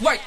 ass.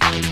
Thank you.